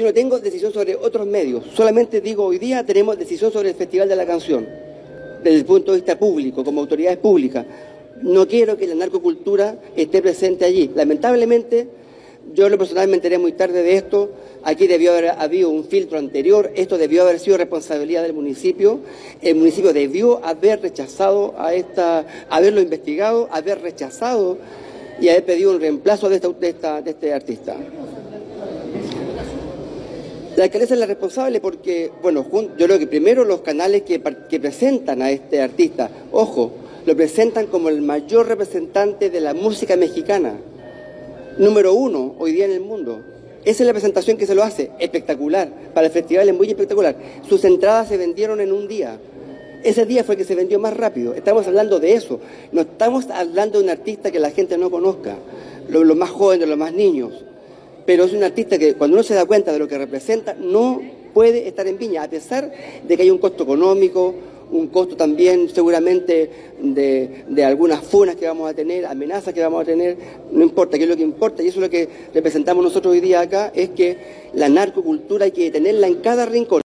Yo no tengo decisión sobre otros medios, solamente digo hoy día tenemos decisión sobre el Festival de la Canción, desde el punto de vista público, como autoridades públicas. No quiero que la narcocultura esté presente allí. Lamentablemente, yo lo personal me enteré muy tarde de esto, aquí debió haber habido un filtro anterior, esto debió haber sido responsabilidad del municipio, el municipio debió haber rechazado a esta, haberlo investigado, haber rechazado y haber pedido un reemplazo de, esta, de este artista. La alcaldesa es la responsable porque, bueno, yo creo que primero los canales que, presentan a este artista, ojo, lo presentan como el mayor representante de la música mexicana, número uno hoy día en el mundo. Esa es la presentación que se lo hace, espectacular. Para el festival es muy espectacular. Sus entradas se vendieron en un día. Ese día fue el que se vendió más rápido. Estamos hablando de eso. No estamos hablando de un artista que la gente no conozca, los más jóvenes, los más niños pero es un artista que cuando uno se da cuenta de lo que representa, no puede estar en Viña, a pesar de que hay un costo económico, un costo también seguramente de, algunas funas que vamos a tener, amenazas que vamos a tener, no importa, que es lo que importa, y eso es lo que representamos nosotros hoy día acá, es que la narcocultura hay que tenerla en cada rincón.